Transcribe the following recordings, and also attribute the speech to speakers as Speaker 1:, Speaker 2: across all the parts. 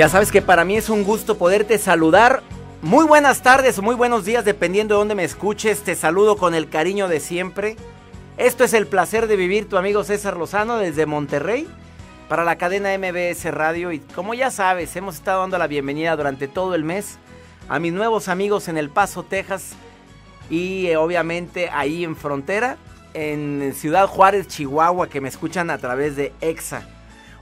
Speaker 1: Ya sabes que para mí es un gusto poderte saludar. Muy buenas tardes o muy buenos días, dependiendo de dónde me escuches. Te saludo con el cariño de siempre. Esto es el placer de vivir, tu amigo César Lozano desde Monterrey para la cadena MBS Radio. Y como ya sabes, hemos estado dando la bienvenida durante todo el mes a mis nuevos amigos en El Paso, Texas y eh, obviamente ahí en frontera, en Ciudad Juárez, Chihuahua, que me escuchan a través de EXA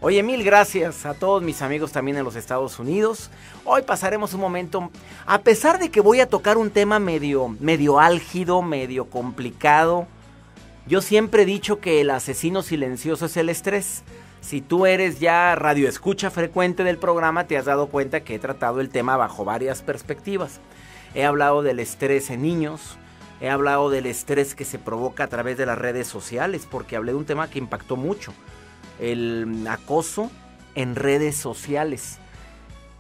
Speaker 1: Oye, mil gracias a todos mis amigos también en los Estados Unidos. Hoy pasaremos un momento, a pesar de que voy a tocar un tema medio, medio álgido, medio complicado, yo siempre he dicho que el asesino silencioso es el estrés. Si tú eres ya radioescucha frecuente del programa, te has dado cuenta que he tratado el tema bajo varias perspectivas. He hablado del estrés en niños, he hablado del estrés que se provoca a través de las redes sociales, porque hablé de un tema que impactó mucho el acoso en redes sociales,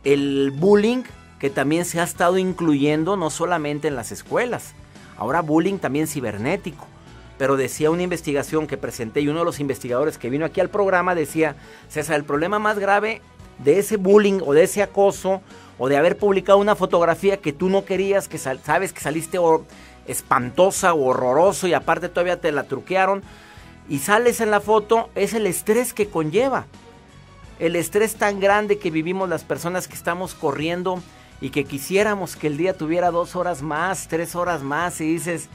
Speaker 1: el bullying que también se ha estado incluyendo no solamente en las escuelas, ahora bullying también cibernético. Pero decía una investigación que presenté y uno de los investigadores que vino aquí al programa decía, César, el problema más grave de ese bullying o de ese acoso o de haber publicado una fotografía que tú no querías, que sabes que saliste espantosa o horroroso y aparte todavía te la truquearon, y sales en la foto, es el estrés que conlleva. El estrés tan grande que vivimos las personas que estamos corriendo y que quisiéramos que el día tuviera dos horas más, tres horas más y dices,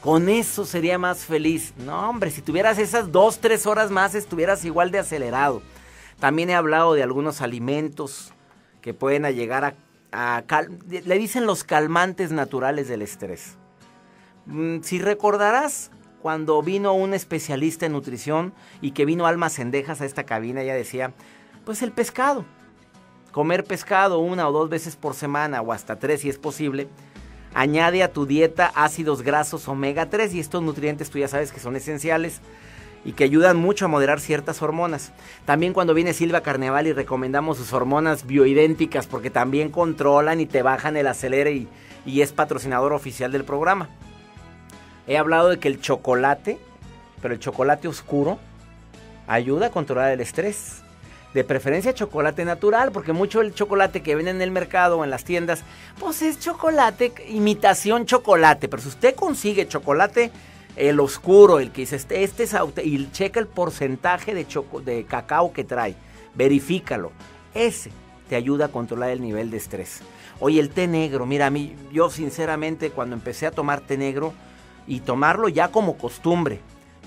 Speaker 1: con eso sería más feliz. No, hombre, si tuvieras esas dos, tres horas más estuvieras igual de acelerado. También he hablado de algunos alimentos que pueden llegar a... a le dicen los calmantes naturales del estrés. Mm, si recordarás, cuando vino un especialista en nutrición y que vino Alma Cendejas a esta cabina, ella decía, pues el pescado. Comer pescado una o dos veces por semana o hasta tres si es posible. Añade a tu dieta ácidos grasos omega 3 y estos nutrientes tú ya sabes que son esenciales y que ayudan mucho a moderar ciertas hormonas. También cuando viene Silva Carneval y recomendamos sus hormonas bioidénticas porque también controlan y te bajan el acelere y, y es patrocinador oficial del programa. He hablado de que el chocolate, pero el chocolate oscuro, ayuda a controlar el estrés. De preferencia chocolate natural, porque mucho el chocolate que venden en el mercado o en las tiendas, pues es chocolate, imitación chocolate. Pero si usted consigue chocolate, el oscuro, el que dice, este, este es, y checa el porcentaje de, de cacao que trae, verifícalo. Ese te ayuda a controlar el nivel de estrés. Oye, el té negro, mira, a mí, yo sinceramente cuando empecé a tomar té negro, y tomarlo ya como costumbre.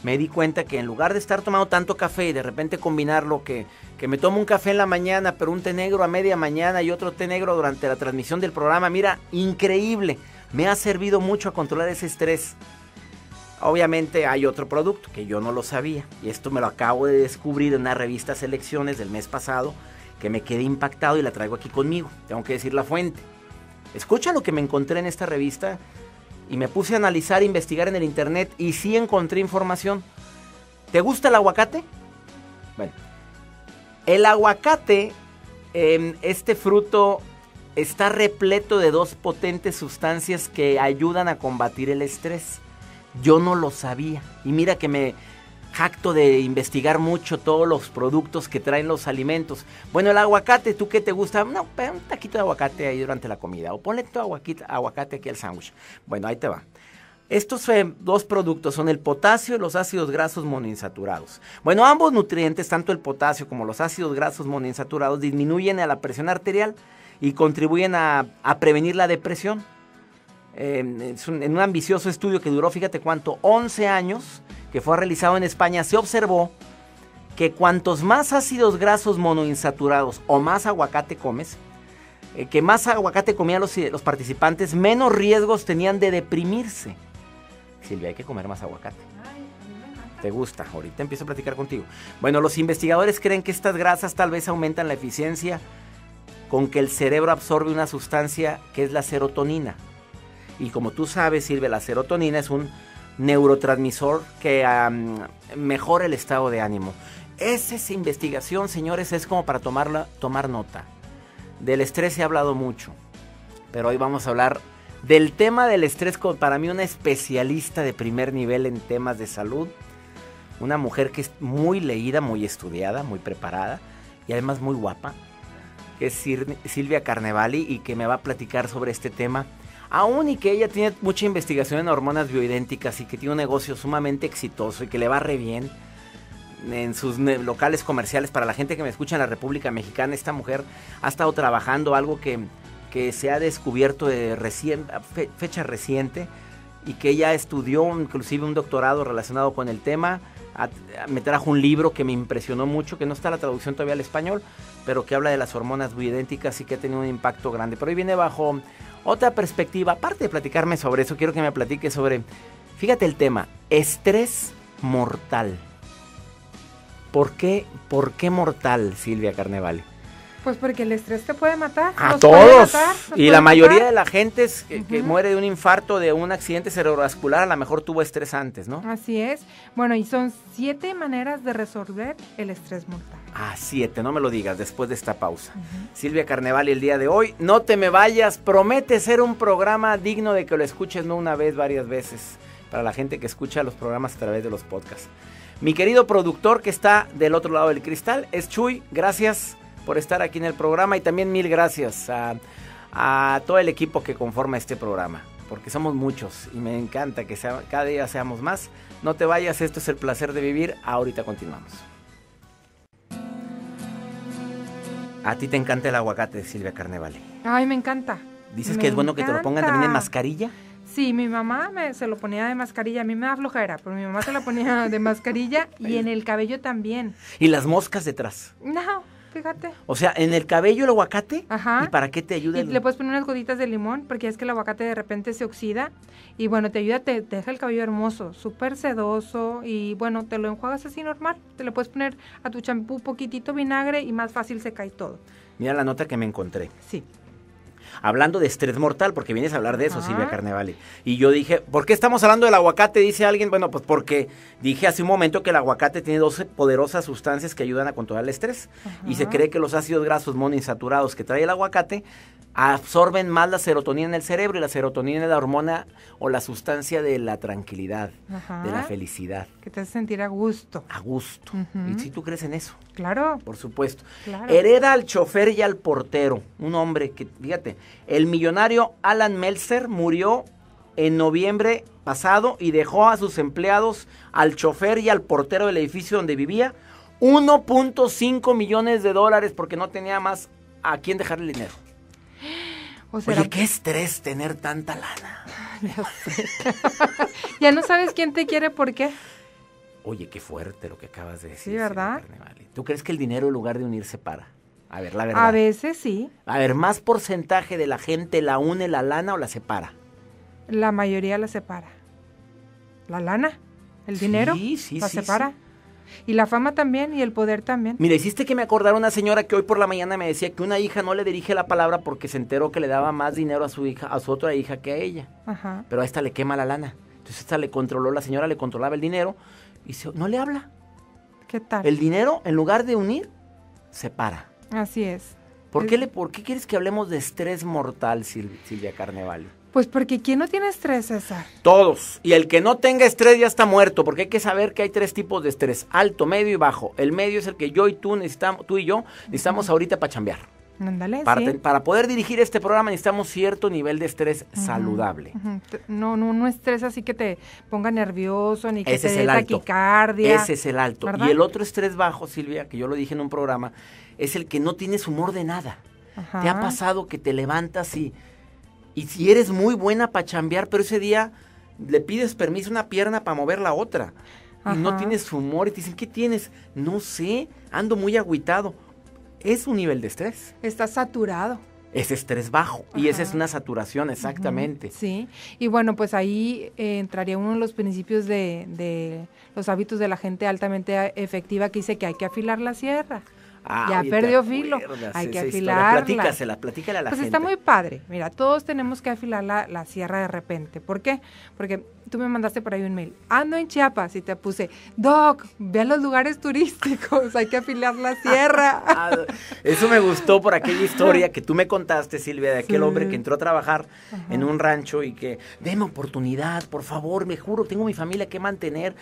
Speaker 1: Me di cuenta que en lugar de estar tomando tanto café y de repente combinarlo, que, que me tomo un café en la mañana, pero un té negro a media mañana y otro té negro durante la transmisión del programa, mira, increíble. Me ha servido mucho a controlar ese estrés. Obviamente hay otro producto que yo no lo sabía y esto me lo acabo de descubrir en una revista Selecciones del mes pasado que me quedé impactado y la traigo aquí conmigo. Tengo que decir la fuente. Escucha lo que me encontré en esta revista y me puse a analizar e investigar en el internet y sí encontré información. ¿Te gusta el aguacate? Bueno, el aguacate, em, este fruto está repleto de dos potentes sustancias que ayudan a combatir el estrés. Yo no lo sabía. Y mira que me, jacto de investigar mucho todos los productos que traen los alimentos. Bueno, el aguacate, ¿tú qué te gusta? No, un taquito de aguacate ahí durante la comida. O ponle tu aguacate aquí al sándwich. Bueno, ahí te va. Estos dos productos son el potasio y los ácidos grasos monoinsaturados. Bueno, ambos nutrientes, tanto el potasio como los ácidos grasos monoinsaturados, disminuyen a la presión arterial y contribuyen a, prevenir la depresión. En un ambicioso estudio que duró, fíjate cuánto, 11 años, que fue realizado en España, se observó que cuantos más ácidos grasos monoinsaturados o más aguacate comes, eh, que más aguacate comían los, los, participantes, menos riesgos tenían de deprimirse. Silvia, hay que comer más aguacate. ¿Te gusta? Ahorita empiezo a platicar contigo. Bueno, los investigadores creen que estas grasas tal vez aumentan la eficiencia con que el cerebro absorbe una sustancia que es la serotonina. Y como tú sabes, Silvia, la serotonina es un neurotransmisor que mejora el estado de ánimo. Esa, investigación, señores, es como para tomarla, tomar nota. Del estrés he hablado mucho, pero hoy vamos a hablar del tema del estrés con para mí una especialista de primer nivel en temas de salud. Una mujer que es muy leída, muy estudiada, muy preparada y además muy guapa. es Silvia Carnevali y que me va a platicar sobre este tema. Aún y que ella tiene mucha investigación en hormonas bioidénticas y que tiene un negocio sumamente exitoso y que le va re bien en sus locales comerciales para la gente que me escucha en la República Mexicana, esta mujer ha estado trabajando algo que, que se ha descubierto de fecha reciente y que ella estudió inclusive un doctorado relacionado con el tema. me trajo un libro que me impresionó mucho, que no está la traducción todavía al español, pero que habla de las hormonas bioidénticas y que ha tenido un impacto grande. Pero hoy viene bajo otra perspectiva. Aparte de platicarme sobre eso, quiero que me platique sobre, fíjate el tema, estrés mortal. ¿Por qué, por qué mortal, Silvia Carnevale?
Speaker 2: Pues porque el estrés te puede matar.
Speaker 1: A todos. y la mayoría de la gente que, muere de un infarto, de un accidente cerebrovascular, a lo mejor tuvo estrés antes, ¿no?
Speaker 2: Así es. Bueno, y son siete maneras de resolver el estrés mortal.
Speaker 1: Ah, siete, no me lo digas después de esta pausa. Silvia Carnevali, el día de hoy, no te me vayas, promete ser un programa digno de que lo escuches no una vez, varias veces, para la gente que escucha los programas a través de los podcasts. Mi querido productor que está del otro lado del cristal es Chuy, gracias por estar aquí en el programa y también mil gracias a, todo el equipo que conforma este programa, porque somos muchos y me encanta que sea, cada día seamos más. No te vayas, esto es el placer de vivir, ahorita continuamos. A ti te encanta el aguacate, Silvia Carnevale.
Speaker 2: Ay, me encanta.
Speaker 1: ¿Dices que es bueno que te lo pongan también en mascarilla?
Speaker 2: Sí, mi mamá me, se lo ponía de mascarilla. A mí me da flojera, pero mi mamá se lo ponía de mascarilla y en el cabello también.
Speaker 1: ¿Y las moscas detrás?
Speaker 2: No, fíjate.
Speaker 1: O sea, en el cabello el aguacate. Ajá. ¿Y para qué te ayuda?
Speaker 2: Y le puedes poner unas gotitas de limón, porque es que el aguacate de repente se oxida. Y bueno, te ayuda, te, deja el cabello hermoso, súper sedoso. Y bueno, te lo enjuagas así normal. Te le puedes poner a tu champú poquitito vinagre y más fácil se cae todo.
Speaker 1: Mira la nota que me encontré.
Speaker 2: Sí
Speaker 1: hablando de estrés mortal, porque vienes a hablar de eso, Silvia Carnevale. Y yo dije, ¿por qué estamos hablando del aguacate? Dice alguien, bueno, pues porque dije hace un momento que el aguacate tiene 12 poderosas sustancias que ayudan a controlar el estrés. Y se cree que los ácidos grasos monoinsaturados que trae el aguacate absorben más la serotonina en el cerebro y la serotonina es la hormona o la sustancia de la tranquilidad, de la felicidad.
Speaker 2: Que te hace sentir a gusto.
Speaker 1: A gusto. ¿Y si tú crees en eso?
Speaker 2: Claro.
Speaker 1: Por supuesto. Hereda al chofer y al portero, un hombre que, fíjate, el millonario Alan Meltzer murió en noviembre pasado y dejó a sus empleados, al chofer y al portero del edificio donde vivía, 1.5 millones de dólares porque no tenía más a quién dejarle el dinero. Oye, qué estrés tener tanta lana.
Speaker 2: ya no sabes quién te quiere por qué.
Speaker 1: Oye, qué fuerte lo que acabas de decir.
Speaker 2: Sí, ¿verdad?
Speaker 1: ¿Tú crees que el dinero en lugar de unir separa? A ver, la verdad.
Speaker 2: A veces sí.
Speaker 1: A ver, ¿más porcentaje de la gente la une la lana o la separa?
Speaker 2: La mayoría la separa. ¿La lana? ¿El dinero? Sí, sí, la separa. Y la fama también y el poder también.
Speaker 1: Mira, hiciste que me acordara una señora que hoy por la mañana me decía que una hija no le dirige la palabra porque se enteró que le daba más dinero a su hija, a su otra hija que a ella. Ajá. Pero a esta le quema la lana. Entonces esta le controló, la señora le controlaba el dinero y se, no le habla.
Speaker 2: ¿Qué tal?
Speaker 1: El dinero, en lugar de unir, separa.
Speaker 2: Así es.
Speaker 1: ¿Por, Qué, le, ¿por qué quieres que hablemos de estrés mortal, Silvia Carnevale?
Speaker 2: Pues porque ¿quién no tiene estrés, César?
Speaker 1: Todos. Y el que no tenga estrés ya está muerto, porque hay que saber que hay tres tipos de estrés, alto, medio y bajo. El medio es el que yo y tú necesitamos, tú y yo necesitamos ahorita para chambear.
Speaker 2: Ándale,
Speaker 1: para, para, poder dirigir este programa necesitamos cierto nivel de estrés saludable.
Speaker 2: No, no, no estrés así que te ponga nervioso ni que te dé taquicardia.
Speaker 1: Ese es el alto. Y el otro estrés bajo, Silvia, que yo lo dije en un programa, es el que no tienes humor de nada. ¿Te ha pasado que te levantas y y si eres muy buena para chambear, pero ese día le pides permiso a una pierna para mover la otra. Y no tienes humor y te dicen, ¿qué tienes? No sé, ando muy agüitado. Es un nivel de estrés.
Speaker 2: Estás saturado.
Speaker 1: Es estrés bajo y esa es una saturación, exactamente.
Speaker 2: Sí, y bueno, pues ahí eh, entraría uno de los principios de, de los hábitos de la gente altamente efectiva que dice que hay que afilar la sierra. Ah, ya perdió filo. Hay que afilarla.
Speaker 1: Platícasela, platícala a la
Speaker 2: pues está muy padre. Mira, todos tenemos que afilar la, sierra de repente. ¿Por qué? Porque tú me mandaste por ahí un mail. Ando en Chiapas y te puse, Doc, ve a los lugares turísticos, hay que afilar la sierra.
Speaker 1: Eso me gustó por aquella historia que tú me contaste, Silvia, de aquel
Speaker 2: Sí.
Speaker 1: hombre que entró a trabajar
Speaker 2: Ajá.
Speaker 1: en un rancho y que, deme oportunidad, por favor, me juro, tengo mi familia que mantener.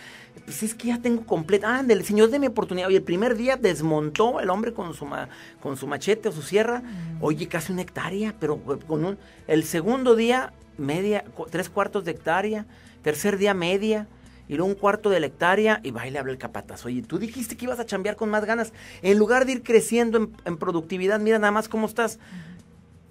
Speaker 1: Pues es que ya tengo completa. Ándale, señor, deme oportunidad. Oye, el primer día desmontó el hombre con su, ma- con su machete o su sierra.
Speaker 2: Mm.
Speaker 1: Oye, casi una hectárea, pero con un. El segundo día, media, tres cuartos de hectárea. Tercer día, media. Y un cuarto de la hectárea y va y le el capataz. Oye, tú dijiste que ibas a chambear con más ganas. En lugar de ir creciendo en, en productividad, mira nada más cómo estás.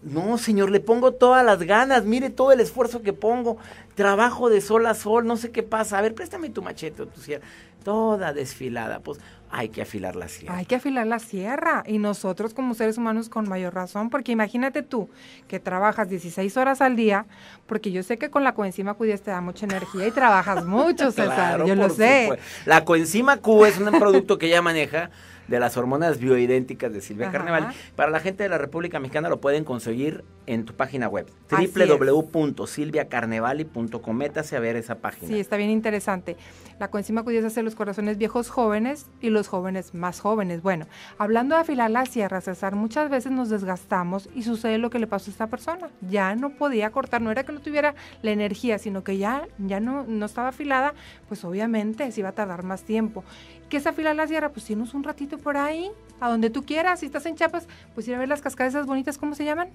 Speaker 1: No, señor, le pongo todas las ganas. Mire todo el esfuerzo que pongo. Trabajo de sol a sol, no sé qué pasa. A ver, préstame tu machete o tu sierra. Toda desfilada. Pues hay que afilar la sierra.
Speaker 2: Hay que afilar la sierra y nosotros como seres humanos con mayor razón, porque imagínate tú que trabajas 16 horas al día, porque yo sé que con la coenzima Q10 te da mucha energía y trabajas mucho, César,
Speaker 1: Claro,
Speaker 2: yo lo sé.
Speaker 1: supuesto. La coenzima Q es un producto que ella maneja de las hormonas bioidénticas de Silvia
Speaker 2: Ajá.
Speaker 1: Carneval. Para la gente de la República Mexicana lo pueden conseguir en tu página web www.silviacarnevali.com. Métase a ver esa página.
Speaker 2: Sí, está bien interesante. La coenzima Q10 hace los corazones viejos jóvenes y los jóvenes más jóvenes. Bueno, hablando de afilar la sierra, César, muchas veces nos desgastamos y sucede lo que le pasó a esta persona. Ya no podía cortar, no era que no tuviera la energía, sino que ya, ya no, no estaba afilada, pues obviamente se iba a tardar más tiempo. ¿Qué es afilar la sierra? Pues irnos un ratito por ahí, a donde tú quieras. Si estás en Chiapas, pues ir a ver las cascadas esas bonitas, ¿cómo se llaman?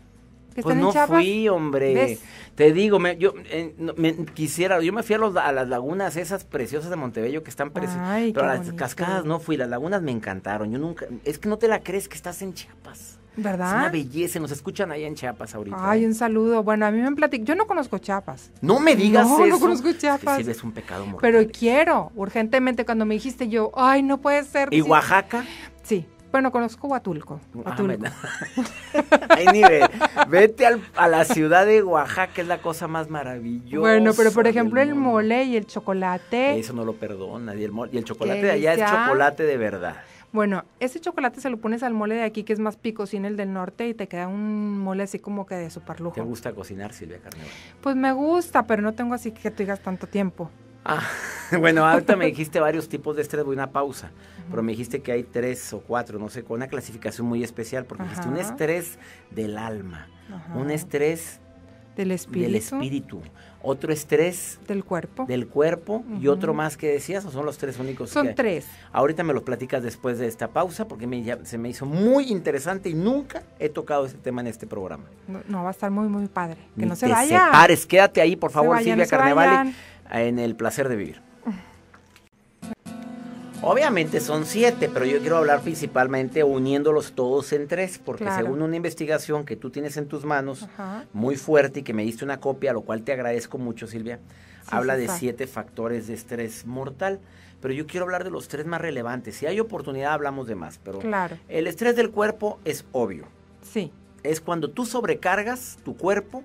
Speaker 2: Que
Speaker 1: Pues
Speaker 2: están
Speaker 1: no
Speaker 2: en Chiapas.
Speaker 1: fui, hombre.
Speaker 2: ¿Ves?
Speaker 1: Te digo, me, yo eh, no, me quisiera, yo me fui a, los- a las lagunas esas preciosas de Montebello que están preciosas. Pero a las
Speaker 2: bonito.
Speaker 1: cascadas no fui, las lagunas me encantaron. Yo nunca, es que no te la crees que estás en Chiapas. Es una
Speaker 2: ¿Verdad?
Speaker 1: belleza, nos escuchan allá en Chiapas ahorita.
Speaker 2: Ay,
Speaker 1: ¿eh?
Speaker 2: un saludo. Bueno, a mí me han platicado. Yo no conozco Chiapas,
Speaker 1: No me digas
Speaker 2: No, no
Speaker 1: eso.
Speaker 2: conozco Chiapas.
Speaker 1: Sí, es un pecado mortal.
Speaker 2: pero quiero urgentemente. Cuando me dijiste yo, ay, no puede ser.
Speaker 1: ¿Y
Speaker 2: sí.
Speaker 1: Oaxaca?
Speaker 2: Sí. Bueno, conozco Huatulco.
Speaker 1: Ah,
Speaker 2: Huatulco.
Speaker 1: bueno. Hay nivel. Vete al- a la ciudad de Oaxaca, es la cosa más maravillosa.
Speaker 2: Bueno, pero por ejemplo el mole y el chocolate.
Speaker 1: Eso no lo perdona. Y el, mol- y el chocolate de allá es chocolate de verdad.
Speaker 2: Bueno, ese chocolate se lo pones al mole de aquí que es más picosín el del norte y te queda un mole así como que de super
Speaker 1: ¿Te
Speaker 2: lujo.
Speaker 1: gusta cocinar, Silvia Carneval?
Speaker 2: Pues me gusta, pero no tengo así que tú digas tanto tiempo.
Speaker 1: Ah, bueno, ahorita me dijiste varios tipos de estrés, voy a una pausa, pero me dijiste que hay tres o cuatro, no sé, con una clasificación muy especial, porque dijiste un
Speaker 2: Ajá.
Speaker 1: estrés del alma,
Speaker 2: Ajá.
Speaker 1: un estrés
Speaker 2: Del espíritu.
Speaker 1: del espíritu, otro estrés
Speaker 2: Del cuerpo.
Speaker 1: del cuerpo y otro más que decías, o son los tres únicos
Speaker 2: Son
Speaker 1: que
Speaker 2: tres.
Speaker 1: Ahorita me los platicas después de esta pausa, porque me, ya- se me hizo muy interesante y nunca he tocado ese tema en este programa.
Speaker 2: No, no, va a estar muy, muy padre. Que
Speaker 1: Ni
Speaker 2: no se
Speaker 1: te
Speaker 2: vaya.
Speaker 1: separes, quédate ahí, por favor,
Speaker 2: vayan,
Speaker 1: Silvia
Speaker 2: no
Speaker 1: Carnevale, en el placer de vivir. Obviamente son siete, pero yo quiero hablar principalmente uniéndolos todos en tres, porque
Speaker 2: Claro.
Speaker 1: según una investigación que tú tienes en tus manos,
Speaker 2: Ajá.
Speaker 1: muy fuerte y que me diste una copia, lo cual te agradezco mucho, Silvia,
Speaker 2: Sí,
Speaker 1: habla de siete factores de estrés mortal. Pero yo quiero hablar de los tres más relevantes. Si hay oportunidad, hablamos de más. Pero
Speaker 2: Claro.
Speaker 1: el estrés del cuerpo es obvio.
Speaker 2: Sí.
Speaker 1: Es cuando tú sobrecargas tu cuerpo,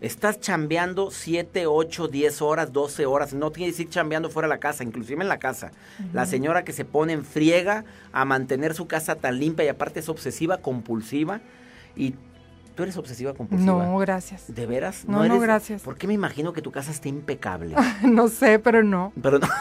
Speaker 1: estás chambeando 7, 8, 10 horas, 12 horas. No tienes que ir chambeando fuera de la casa, inclusive en la casa. La señora que se pone en friega a mantener su casa tan limpia y aparte es obsesiva, compulsiva. Y tú eres obsesiva, compulsiva.
Speaker 2: No, gracias.
Speaker 1: ¿De veras?
Speaker 2: No, no,
Speaker 1: eres?
Speaker 2: gracias.
Speaker 1: ¿Por qué me imagino que tu casa esté impecable?
Speaker 2: no sé, pero no.
Speaker 1: Pero no.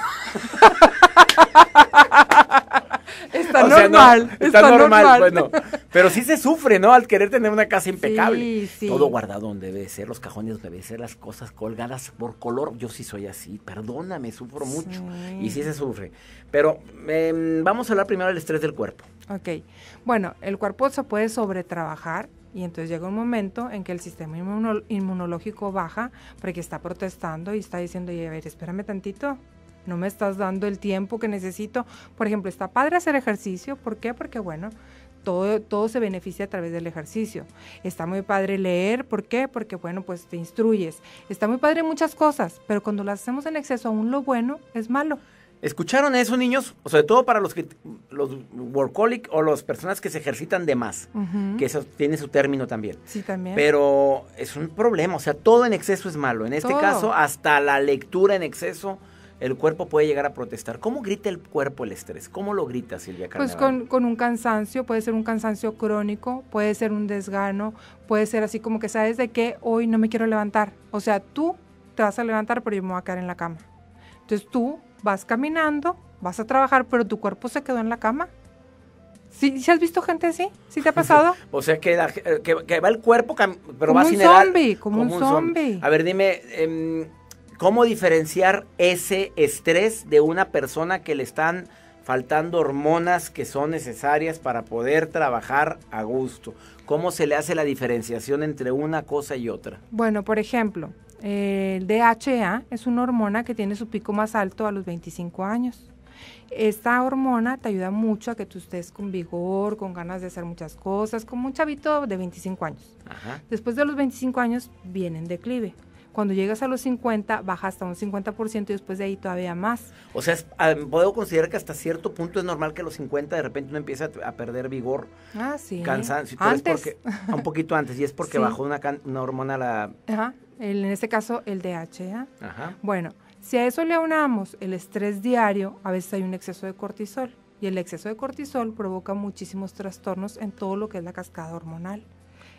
Speaker 2: Está
Speaker 1: O sea, no,
Speaker 2: normal.
Speaker 1: está, normal, bueno. Pero sí se sufre, ¿no? Al querer tener una casa impecable.
Speaker 2: Sí, sí.
Speaker 1: Todo guardado donde debe ser, los cajones donde debe ser, las cosas colgadas por color. Yo sí soy así, perdóname, sufro mucho.
Speaker 2: Sí.
Speaker 1: Y sí se sufre. Pero em, vamos a hablar primero del estrés del cuerpo.
Speaker 2: Ok. Bueno, el cuerpo se puede sobretrabajar y entonces llega un momento en que el sistema inmuno- inmunológico baja porque está protestando y está diciendo, oye, a ver, espérame tantito. No me estás dando el tiempo que necesito. Por ejemplo, está padre hacer ejercicio. ¿Por qué? Porque, bueno, todo, todo se beneficia a través del ejercicio. Está muy padre leer. ¿Por qué? Porque, bueno, pues te instruyes. Está muy padre muchas cosas, pero cuando lo hacemos en exceso, aún lo bueno es malo.
Speaker 1: ¿Escucharon eso, niños? O sobre todo para los que los workaholic o las personas que se ejercitan de más, que eso tiene su término también.
Speaker 2: Sí, también.
Speaker 1: Pero es un problema, o sea, todo en exceso es malo. En este
Speaker 2: Todo.
Speaker 1: caso, hasta la lectura en exceso, el cuerpo puede llegar a protestar. ¿Cómo grita el cuerpo el estrés? ¿Cómo lo grita Silvia
Speaker 2: Pues
Speaker 1: Carnaval?
Speaker 2: con, con un cansancio, puede ser un cansancio crónico, puede ser un desgano, puede ser así como que sabes de que hoy no me quiero levantar. O sea, tú te vas a levantar, pero yo me voy a quedar en la cama. Entonces tú vas caminando, vas a trabajar, pero tu cuerpo se quedó en la cama. ¿Sí, ¿sí has visto gente así? ¿Sí te ha pasado?
Speaker 1: o sea, que, la- que- que va el cuerpo, pero
Speaker 2: Como
Speaker 1: va
Speaker 2: un
Speaker 1: sin edad-
Speaker 2: zombie, como un zombie.
Speaker 1: A ver, dime, em, ¿cómo diferenciar ese estrés de una persona que le están faltando hormonas que son necesarias para poder trabajar a gusto? ¿Cómo se le hace la diferenciación entre una cosa y otra?
Speaker 2: Bueno, por ejemplo, el DHA es una hormona que tiene su pico más alto a los 25 años. Esta hormona te ayuda mucho a que tú estés con vigor, con ganas de hacer muchas cosas, como un chavito de 25 años.
Speaker 1: Ajá.
Speaker 2: Después de los 25 años viene en declive. Cuando llegas a los 50 baja hasta un 50% y después de ahí todavía más.
Speaker 1: O sea, es- ah, puedo considerar que hasta cierto punto es normal que a los 50 de repente uno empieza a perder vigor,
Speaker 2: Ah, sí.
Speaker 1: cansancio.
Speaker 2: Antes.
Speaker 1: porque- ah, un poquito antes, y es porque
Speaker 2: Sí.
Speaker 1: bajó una, una hormona la...
Speaker 2: Ajá, el- en este caso el DHA.
Speaker 1: Ajá.
Speaker 2: Bueno, si a eso le aunamos el estrés diario, a veces hay un exceso de cortisol. Y el exceso de cortisol provoca muchísimos trastornos en todo lo que es la cascada hormonal.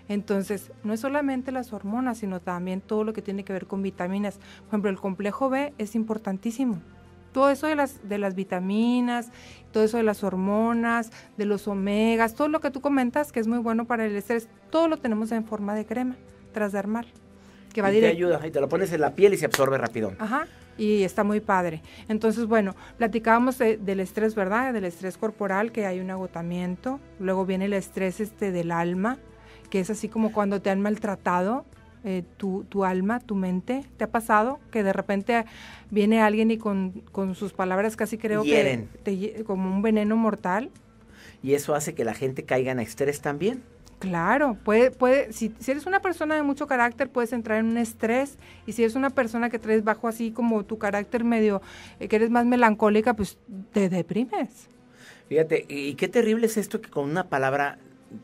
Speaker 2: Entonces, no es solamente las hormonas, sino también todo lo que tiene que ver con vitaminas. Por ejemplo, el complejo B es importantísimo. Todo eso de las, de las vitaminas, todo eso de las hormonas, de los omegas, todo lo que tú comentas que es muy bueno para el estrés, todo lo tenemos en forma de crema transdermal. Que va
Speaker 1: y te
Speaker 2: directo.
Speaker 1: ayuda, y te lo pones en la piel y se absorbe rápido.
Speaker 2: Ajá, y está muy padre. Entonces, bueno, platicábamos de- del estrés, ¿verdad? Del estrés corporal, que hay un agotamiento. Luego viene el estrés este del alma, que es así como cuando te han maltratado eh, tu, tu alma, tu mente. ¿Te ha pasado que de repente viene alguien y con, con sus palabras casi creo
Speaker 1: Hieren.
Speaker 2: que te como un veneno mortal?
Speaker 1: Y eso hace que la gente caiga en estrés también.
Speaker 2: Claro, puede, puede, si, si eres una persona de mucho carácter, puedes entrar en un estrés, y si eres una persona que traes bajo así como tu carácter medio, eh, que eres más melancólica, pues te deprimes.
Speaker 1: Fíjate, y qué terrible es esto que con una palabra,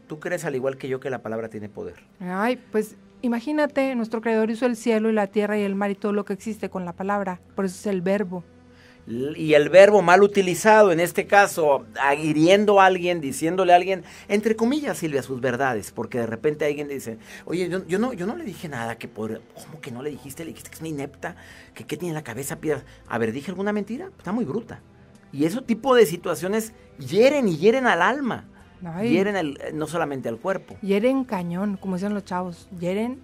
Speaker 1: tú crees al igual que yo que la palabra tiene poder.
Speaker 2: Ay, pues imagínate, nuestro creador hizo el cielo y la tierra y el mar y todo lo que existe con la palabra, por eso es el verbo.
Speaker 1: Y el verbo mal utilizado, en este caso, hiriendo a alguien, diciéndole a alguien, entre comillas, Silvia, sus verdades, porque de repente alguien le dice, oye, yo, yo no, yo no le dije nada, que por, ¿cómo que no le dijiste? Le dijiste que es una inepta, que qué tiene en la cabeza, piedras. A ver, ¿dije alguna mentira? Está muy bruta. Y ese tipo de situaciones hieren y hieren al alma,
Speaker 2: Ay,
Speaker 1: hieren al- no solamente al cuerpo.
Speaker 2: hieren cañón, como dicen los chavos, hieren,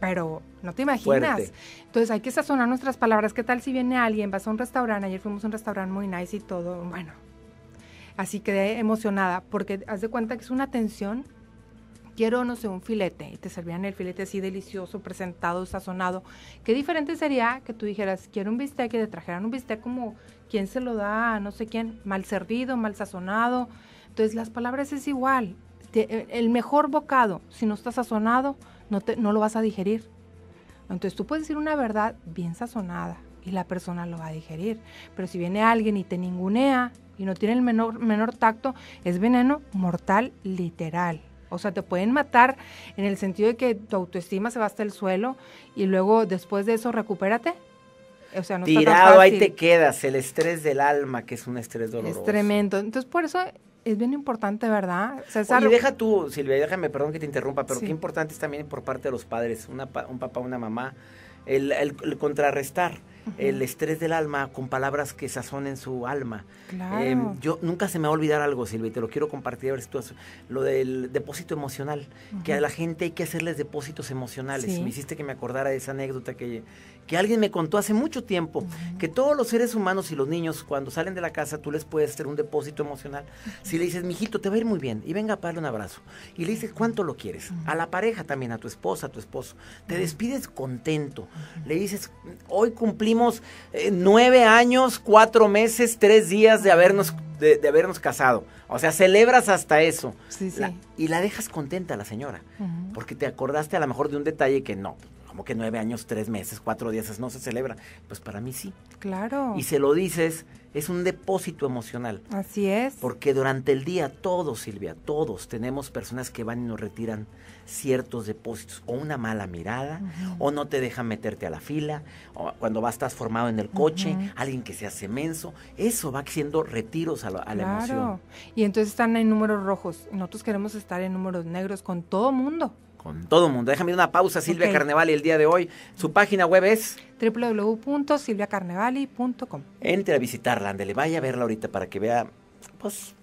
Speaker 2: pero no te imaginas.
Speaker 1: Fuerte.
Speaker 2: Entonces hay que sazonar nuestras palabras. ¿Qué tal si viene alguien, vas a un restaurante, ayer fuimos a un restaurante muy nice y todo, bueno, así quedé emocionada, porque haz de cuenta que es una tensión. Quiero, no sé, un filete, y te servían el filete así delicioso, presentado, sazonado. Qué diferente sería que tú dijeras, quiero un bistec, y te trajeran un bistec como, ¿quién se lo da? No sé quién, mal servido, mal sazonado. Entonces, las palabras es igual. Te- el mejor bocado, si no está sazonado, no, te, no lo vas a digerir. Entonces, tú puedes decir una verdad bien sazonada y la persona lo va a digerir. Pero si viene alguien y te ningunea y no tiene el menor, menor tacto, es veneno mortal literal. O sea, te pueden matar en el sentido de que tu autoestima se va hasta el suelo y luego después de eso recupérate. O sea, no está tan
Speaker 1: Tirado, ahí te quedas, el estrés del alma, que es un estrés doloroso.
Speaker 2: Es tremendo. Entonces, por eso es bien importante, ¿verdad? César,
Speaker 1: Oye, deja tú, Silvia, déjame, perdón que te interrumpa, pero
Speaker 2: Sí.
Speaker 1: qué importante es también por parte de los padres, una un papá, una mamá, el, el- el contrarrestar el estrés del alma con palabras que sazonen su alma.
Speaker 2: Claro.
Speaker 1: Eh, yo nunca se me va a olvidar algo, Silvia, y te lo quiero compartir, a ver si tú has- lo del depósito emocional, que a la gente hay que hacerles depósitos emocionales.
Speaker 2: Sí.
Speaker 1: Me hiciste que me acordara de esa anécdota que, que alguien me contó hace mucho tiempo, que todos los seres humanos y los niños cuando salen de la casa tú les puedes hacer un depósito emocional. Si le dices, mijito, te va a ir muy bien, y venga a darle un abrazo, y le dices cuánto lo quieres, a la pareja también, a tu esposa, a tu esposo, te despides contento, le dices, hoy cumplimos eh, nueve años, cuatro meses, tres días de habernos, de, de habernos casado. O sea, celebras hasta eso.
Speaker 2: Sí, sí.
Speaker 1: La- y la dejas contenta a la señora. Porque te acordaste a lo mejor de un detalle que no, como que nueve años, tres meses, cuatro días, no se celebra. Pues para mí sí.
Speaker 2: Claro.
Speaker 1: Y se lo dices, es un depósito emocional.
Speaker 2: Así es.
Speaker 1: Porque durante el día todos, Silvia, todos tenemos personas que van y nos retiran ciertos depósitos, o una mala mirada, o no te dejan meterte a la fila, o cuando vas estás formado en el coche, alguien que se hace menso, eso va siendo retiros a la, a la emoción.
Speaker 2: Y entonces están en números rojos. Nosotros queremos estar en números negros con todo mundo,
Speaker 1: Con todo el mundo. Déjame una pausa, Silvia
Speaker 2: Ok.
Speaker 1: Carnevali, el día de hoy. Su página web es.
Speaker 2: www.silviacarnevali.com.
Speaker 1: Entre a visitarla, ándele, vaya a verla ahorita para que vea. Pues,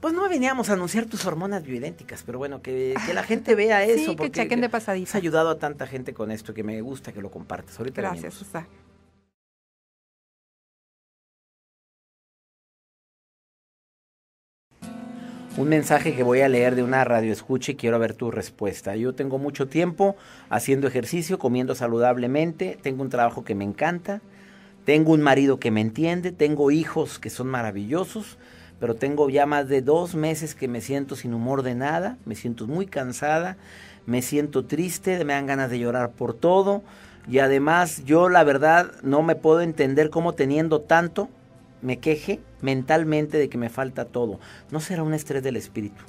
Speaker 1: pues no veníamos a anunciar tus hormonas bioidénticas, pero bueno, que, que la gente vea eso.
Speaker 2: Sí, que
Speaker 1: porque
Speaker 2: chequen de
Speaker 1: Has
Speaker 2: pasadita.
Speaker 1: ayudado a tanta gente con esto que me gusta que lo compartas. Ahorita
Speaker 2: Gracias. Susana.
Speaker 1: Un mensaje que voy a leer de una radio escucha y quiero ver tu respuesta. Yo tengo mucho tiempo haciendo ejercicio, comiendo saludablemente, tengo un trabajo que me encanta, tengo un marido que me entiende, tengo hijos que son maravillosos, pero tengo ya más de dos meses que me siento sin humor de nada, me siento muy cansada, me siento triste, me dan ganas de llorar por todo y además yo la verdad no me puedo entender cómo teniendo tanto me queje mentalmente de que me falta todo. ¿No será un estrés del espíritu?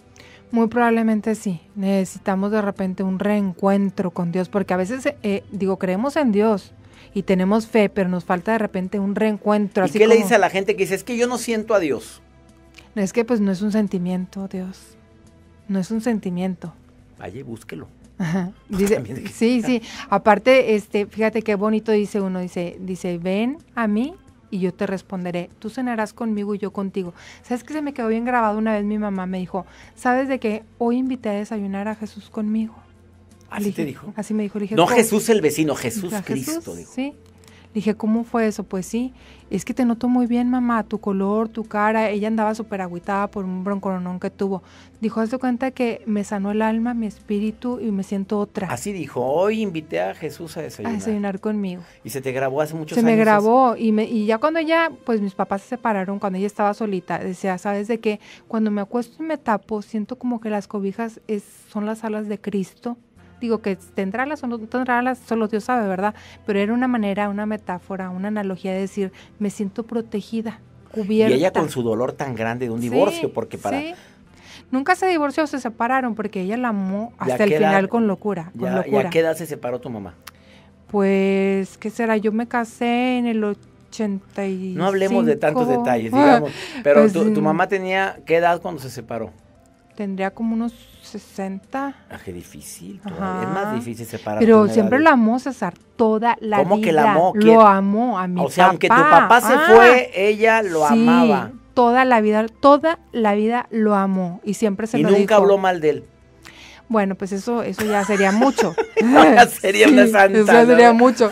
Speaker 2: Muy probablemente sí. Necesitamos de repente un reencuentro con Dios, porque a veces, eh, digo, creemos en Dios y tenemos fe, pero nos falta de repente un reencuentro.
Speaker 1: ¿Y
Speaker 2: así
Speaker 1: qué le dice a la gente que dice, es que yo no siento a Dios?
Speaker 2: Es que pues no es un sentimiento, Dios. No es un sentimiento.
Speaker 1: Vaya, búsquelo.
Speaker 2: Ajá. Dice, sí, sí. Aparte, este, fíjate qué bonito dice uno. Dice, dice, ven a mí y yo te responderé. Tú cenarás conmigo y yo contigo. ¿Sabes que se me quedó bien grabado una vez? Mi mamá me dijo, ¿sabes de que hoy invité a desayunar a Jesús conmigo?
Speaker 1: Así te dijo.
Speaker 2: Así me dijo. Le dije,
Speaker 1: No. Jesús el vecino, Jesús Cristo, dijo.
Speaker 2: Sí. Le dije, ¿cómo fue eso? Pues sí, es que te noto muy bien, mamá, tu color, tu cara. Ella andaba súper agüitada por un broncoronón que tuvo. Dijo, haz de cuenta que me sanó el alma, mi espíritu y me siento otra.
Speaker 1: Así dijo, hoy invité a Jesús a
Speaker 2: a
Speaker 1: desayunar.
Speaker 2: desayunar conmigo.
Speaker 1: Y se te grabó hace muchos
Speaker 2: Se
Speaker 1: años.
Speaker 2: me
Speaker 1: eso.
Speaker 2: grabó y, me, y ya cuando ella, pues mis papás se separaron, cuando ella estaba solita, decía, ¿sabes de qué? Cuando me acuesto y me tapo, siento como que las cobijas es, son las alas de Cristo. Digo que tendrá las o no tendrá las, solo Dios sabe, ¿verdad? Pero era una manera, una metáfora, una analogía de decir, me siento protegida, cubierta.
Speaker 1: Y ella con su dolor tan grande de un
Speaker 2: Sí,
Speaker 1: divorcio, porque para...
Speaker 2: sí. Nunca se divorció, se separaron porque ella la amó
Speaker 1: ¿Y a
Speaker 2: hasta el
Speaker 1: edad?
Speaker 2: final con locura. Con
Speaker 1: Ya, ¿Y a qué edad se separó tu mamá?
Speaker 2: Pues, ¿qué será? Yo me casé en el 85.
Speaker 1: No hablemos de tantos detalles, digamos. Pero
Speaker 2: Pues,
Speaker 1: tu, tu
Speaker 2: mm.
Speaker 1: mamá tenía, ¿qué edad cuando se separó?
Speaker 2: Tendría como unos 60.
Speaker 1: Ah, qué difícil. Todavía. Es más difícil separar.
Speaker 2: Pero siempre la amó César, toda la
Speaker 1: ¿Cómo
Speaker 2: vida.
Speaker 1: que la amó? ¿Quién?
Speaker 2: Lo amó a mi papá.
Speaker 1: O sea, aunque tu papá se
Speaker 2: Ah,
Speaker 1: fue, ella lo
Speaker 2: sí,
Speaker 1: amaba.
Speaker 2: Toda la vida, toda la vida lo amó y siempre se
Speaker 1: Y
Speaker 2: lo
Speaker 1: nunca
Speaker 2: dijo.
Speaker 1: habló mal de él.
Speaker 2: Bueno, pues eso, eso ya sería mucho.
Speaker 1: Ya sería una santa,
Speaker 2: Eso ya
Speaker 1: ¿no?
Speaker 2: sería mucho.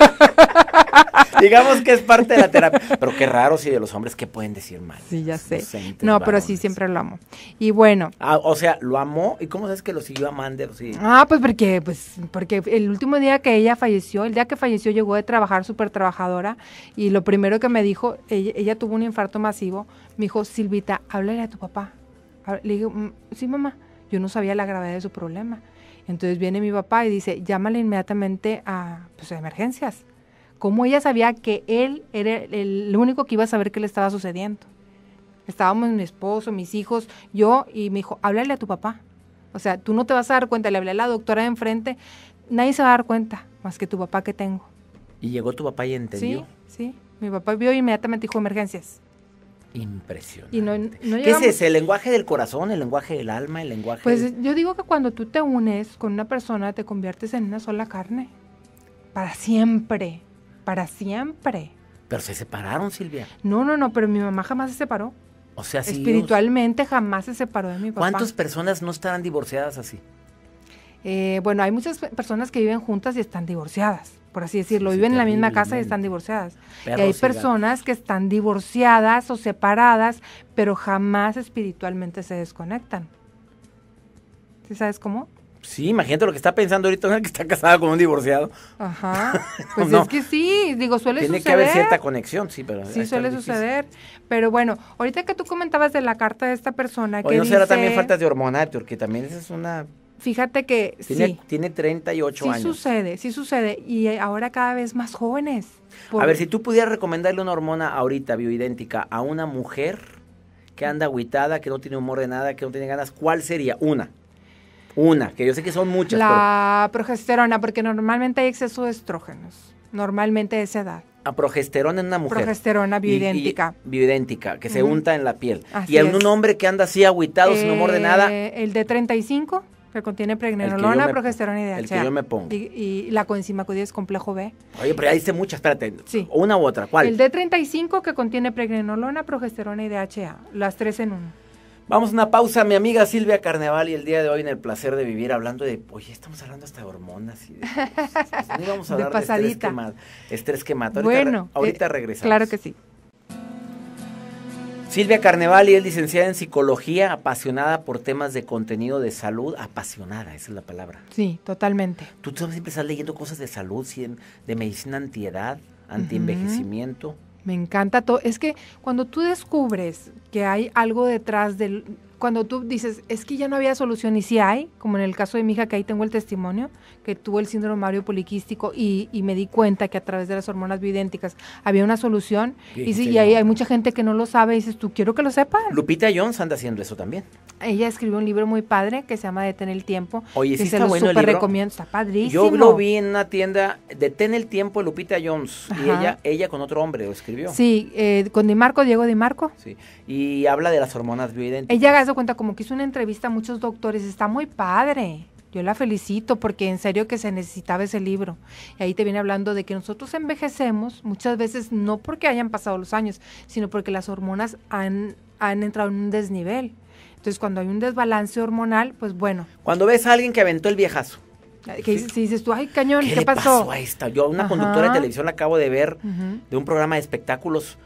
Speaker 1: Digamos que es parte de la terapia. Pero qué raro si de los hombres que pueden decir mal.
Speaker 2: Sí, ya sé. No, pero sí, siempre lo amo. Y bueno,
Speaker 1: Ah, o sea, lo amó. ¿Y cómo sabes que lo siguió amando? Sí.
Speaker 2: Ah, pues porque, pues, porque el último día que ella falleció, el día que falleció llegó de trabajar súper trabajadora y lo primero que me dijo, ella, ella tuvo un infarto masivo, me dijo, Silvita, háblale a tu papá. Hab- Le digo, "Mm, sí mamá, yo no sabía la gravedad de su problema. Entonces viene mi papá y dice, llámale inmediatamente a, pues, a emergencias. Como ella sabía que él era el, único que iba a saber qué le estaba sucediendo. Estábamos mi esposo, mis hijos, yo, y me dijo, háblale a tu papá. O sea, tú no te vas a dar cuenta, le hablé a la doctora de enfrente, nadie se va a dar cuenta, más que tu papá que tengo.
Speaker 1: Y llegó tu papá y entendió.
Speaker 2: Sí, sí. Mi papá vio y inmediatamente dijo emergencias.
Speaker 1: Impresionante.
Speaker 2: Y no, no
Speaker 1: ¿Qué es ese? ¿El lenguaje del corazón? ¿El lenguaje del alma? ¿El lenguaje
Speaker 2: Pues yo digo que cuando tú te unes con una persona, te conviertes en una sola carne. Para siempre. Para siempre.
Speaker 1: Pero se separaron, Silvia.
Speaker 2: No, no, no, pero mi mamá jamás se separó.
Speaker 1: O sea, sí.
Speaker 2: Espiritualmente jamás se separó de mi papá.
Speaker 1: ¿Cuántas personas no estarán divorciadas así?
Speaker 2: Eh, bueno, hay muchas pe- personas que viven juntas y están divorciadas, por así decirlo.
Speaker 1: sí,
Speaker 2: viven en la misma casa y están divorciadas.
Speaker 1: Perros
Speaker 2: y hay
Speaker 1: y
Speaker 2: personas que están divorciadas o separadas, pero jamás espiritualmente se desconectan. ¿Sí sabes cómo?
Speaker 1: Sí, imagínate lo que está pensando ahorita una que está casada con un divorciado.
Speaker 2: Ajá. Pues
Speaker 1: No.
Speaker 2: es que sí, digo, suele
Speaker 1: Tiene que
Speaker 2: suceder.
Speaker 1: haber cierta conexión, sí, pero.
Speaker 2: Sí, suele suceder. Pero bueno, ahorita que tú comentabas de la carta de esta persona
Speaker 1: O
Speaker 2: que
Speaker 1: no será también falta de hormonal, porque también esa es una.
Speaker 2: Fíjate que
Speaker 1: Tiene,
Speaker 2: sí,
Speaker 1: tiene 38
Speaker 2: sí
Speaker 1: años.
Speaker 2: sucede, sí sucede. Y eh, ahora cada vez más jóvenes.
Speaker 1: A ver, si tú pudieras recomendarle una hormona ahorita bioidéntica a una mujer que anda agüitada, que no tiene humor de nada, que no tiene ganas, ¿cuál sería? Una. Una, que yo sé que son muchas,
Speaker 2: La progesterona, porque normalmente hay exceso de estrógenos, normalmente de esa edad.
Speaker 1: pero a progesterona en una mujer.
Speaker 2: Progesterona
Speaker 1: Y- y-
Speaker 2: bioidéntica.
Speaker 1: bioidéntica, que se unta en la piel.
Speaker 2: Así
Speaker 1: y en un hombre que anda así agüitado, sin humor de nada,
Speaker 2: Eh, El de 35, que contiene pregnenolona,
Speaker 1: me-
Speaker 2: progesterona y DHA.
Speaker 1: el que yo me pongo.
Speaker 2: Y, y la coenzima Q10 complejo B.
Speaker 1: Oye, pero ya dice muchas, espérate.
Speaker 2: Sí.
Speaker 1: Una u otra, ¿cuál?
Speaker 2: El D35 que contiene pregnenolona, progesterona y DHA. Las tres en uno.
Speaker 1: Vamos a una pausa, mi amiga Silvia Carneval y el día de hoy en el placer de vivir hablando de, oye, estamos hablando hasta de hormonas y de cosas. No íbamos a
Speaker 2: De
Speaker 1: hablar de estrés
Speaker 2: pasadita.
Speaker 1: que mata. Estrés que mata. Ahorita,
Speaker 2: bueno.
Speaker 1: ahorita
Speaker 2: eh,
Speaker 1: regresamos.
Speaker 2: Claro que sí.
Speaker 1: Silvia Carnevali es licenciada en psicología, apasionada por temas de contenido de salud, apasionada, esa es la palabra.
Speaker 2: Sí, totalmente.
Speaker 1: Tú siempre estás leyendo cosas de salud, de medicina antiedad, antienvejecimiento.
Speaker 2: Me encanta todo. Es que cuando tú descubres que hay algo detrás del... Cuando tú dices, es que ya no había solución, y sí hay, como en el caso de mi hija, que ahí tengo el testimonio, que tuvo el síndrome ovario poliquístico y, y me di cuenta que a través de las hormonas bioidénticas había una solución.
Speaker 1: Y
Speaker 2: sí, y ahí hay mucha gente que no lo sabe y dices, tú quiero que lo sepas.
Speaker 1: Lupita Jones anda haciendo eso también.
Speaker 2: Ella escribió un libro muy padre que se llama Detén el tiempo.
Speaker 1: Oye,
Speaker 2: que
Speaker 1: sí
Speaker 2: se
Speaker 1: está
Speaker 2: lo
Speaker 1: bueno el
Speaker 2: súper
Speaker 1: libro.
Speaker 2: recomiendo, está padrísimo.
Speaker 1: Yo lo vi en una tienda, Detén el tiempo, Lupita Jones, y ella, ella con otro hombre lo escribió.
Speaker 2: Sí, eh, con Di Marco, Diego Di Marco.
Speaker 1: Sí. Y habla de las hormonas bioidénticas.
Speaker 2: Ella hace cuenta como que hizo una entrevista a muchos doctores, está muy padre. Yo la felicito porque en serio que se necesitaba ese libro. Y ahí te viene hablando de que nosotros envejecemos muchas veces no porque hayan pasado los años, sino porque las hormonas han, han entrado en un desnivel. Entonces cuando hay un desbalance hormonal, pues bueno,
Speaker 1: Cuando ves a alguien que aventó el viejazo,
Speaker 2: que dices, si dices tú, ay cañón,
Speaker 1: ¿qué,
Speaker 2: ¿qué,
Speaker 1: le
Speaker 2: pasó?
Speaker 1: pasó a esta? Yo una
Speaker 2: Ajá.
Speaker 1: conductora de televisión la acabo de ver
Speaker 2: Ujú.
Speaker 1: de un programa de espectáculos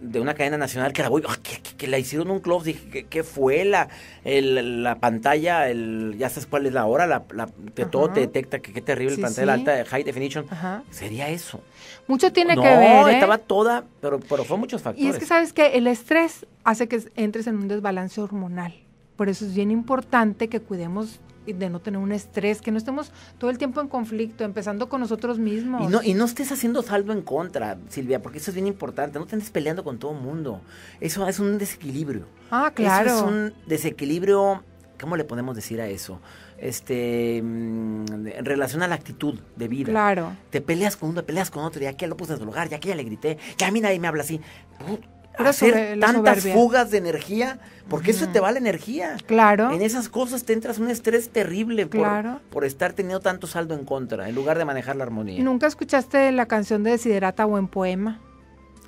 Speaker 1: de una cadena nacional que la voy, ah, que, que- que la hicieron un close, dije, ¿qué, qué fue? La, el- la pantalla, el, ya sabes cuál es la hora, la, la- que todo te detecta, que qué terrible,
Speaker 2: Sí,
Speaker 1: pantalla
Speaker 2: sí.
Speaker 1: alta high definition.
Speaker 2: Ajá.
Speaker 1: Sería eso.
Speaker 2: Mucho tiene
Speaker 1: no,
Speaker 2: que ver. ¿eh?
Speaker 1: estaba toda, pero, pero fue muchos factores.
Speaker 2: Y es que sabes que el estrés hace que entres en un desbalance hormonal. Por eso es bien importante que cuidemos de no tener un estrés, que no estemos todo el tiempo en conflicto, empezando con nosotros mismos.
Speaker 1: Y no, y no estés haciendo saldo en contra, Silvia, porque eso es bien importante. No te andes peleando con todo el mundo. Eso es un desequilibrio.
Speaker 2: ah, claro.
Speaker 1: Eso es un desequilibrio, ¿cómo le podemos decir a eso? Este, mm, en relación a la actitud de vida.
Speaker 2: Claro.
Speaker 1: Te peleas con uno, te peleas con otro, ya que lo puse en su lugar, ya que ya le grité, ya a mí nadie me habla así. Put-
Speaker 2: Pura
Speaker 1: Hacer tantas
Speaker 2: soberbia.
Speaker 1: fugas de energía, porque eso te va la energía.
Speaker 2: Claro.
Speaker 1: En esas cosas te entras un estrés terrible por,
Speaker 2: Claro.
Speaker 1: por estar teniendo tanto saldo en contra, en lugar de manejar la armonía.
Speaker 2: ¿Nunca escuchaste la canción de Desiderata o en poema?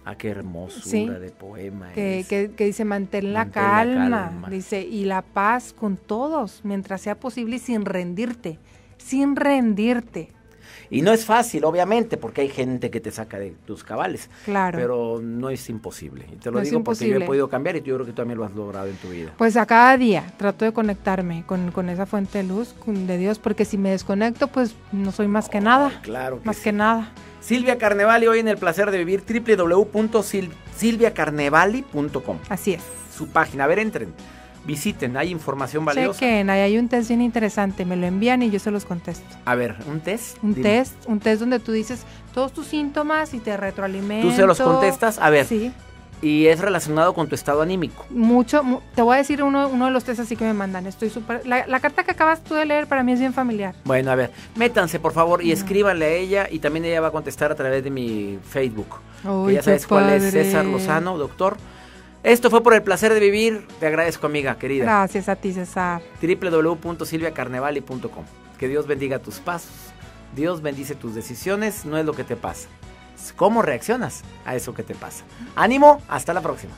Speaker 1: Ah, qué hermosura
Speaker 2: Sí.
Speaker 1: de poema.
Speaker 2: Que,
Speaker 1: es.
Speaker 2: que, que dice mantén la,
Speaker 1: Mantén la
Speaker 2: calma.
Speaker 1: calma.
Speaker 2: Dice, y la paz con todos, mientras sea posible y sin rendirte. Sin rendirte.
Speaker 1: Y no es fácil, obviamente, porque hay gente que te saca de tus cabales.
Speaker 2: Claro.
Speaker 1: Pero no es imposible. Y te lo
Speaker 2: No
Speaker 1: digo porque yo he podido cambiar y yo creo que tú también lo has logrado en tu vida.
Speaker 2: Pues a cada día trato de conectarme con, con esa fuente de luz con- de Dios, porque si me desconecto, pues no soy más que nada.
Speaker 1: Claro que
Speaker 2: Más
Speaker 1: sí.
Speaker 2: que nada.
Speaker 1: Silvia Carnevali, hoy en el placer de vivir, www.silviacarnevali.com.
Speaker 2: Así es.
Speaker 1: Su página. A ver, entren, visiten, hay información valiosa.
Speaker 2: Chequen, ahí hay un test bien interesante, me lo envían y yo se los contesto.
Speaker 1: A ver, un test.
Speaker 2: Un
Speaker 1: Dime.
Speaker 2: test, un test donde tú dices todos tus síntomas y te retroalimentas.
Speaker 1: ¿Tú se los contestas? A ver,
Speaker 2: Sí,
Speaker 1: y es relacionado con tu estado anímico.
Speaker 2: mucho. mu- te voy a decir uno, uno de los test así que me mandan. Estoy súper. La, la carta que acabas tú de leer para mí es bien familiar.
Speaker 1: Bueno, a ver, métanse por favor y escríbanle a ella y también ella va a contestar a través de mi Facebook. que
Speaker 2: Uy,
Speaker 1: ya
Speaker 2: qué
Speaker 1: sabes cuál es. César Lozano, doctor. Esto fue por el placer de vivir. Te agradezco, amiga querida.
Speaker 2: Gracias a ti, César.
Speaker 1: www.silviacarnevali.com. Que Dios bendiga tus pasos. Dios bendice tus decisiones. No es lo que te pasa. Es cómo reaccionas a eso que te pasa. Ánimo, hasta la próxima.